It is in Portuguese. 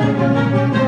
Música